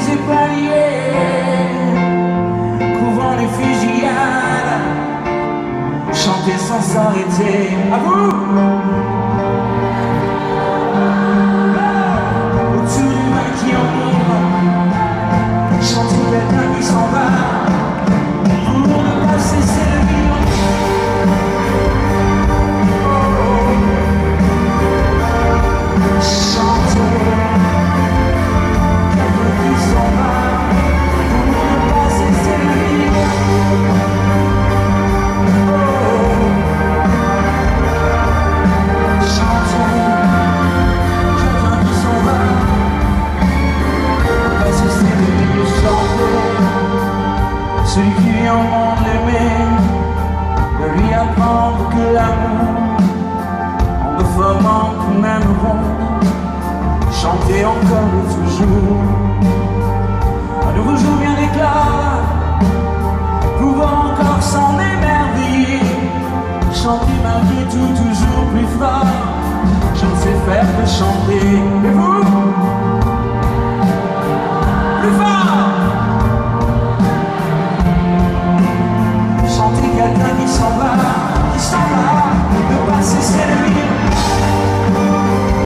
les épaliers, couvrant les fusillades, chanter sans s'arrêter. Celui qui monde l'aimer, de lui apprendre que l'amour. En me formant nous chanter encore toujours. Un nouveau jour vient d'éclat pouvant encore s'en émerveiller. Chanter malgré tout toujours plus fort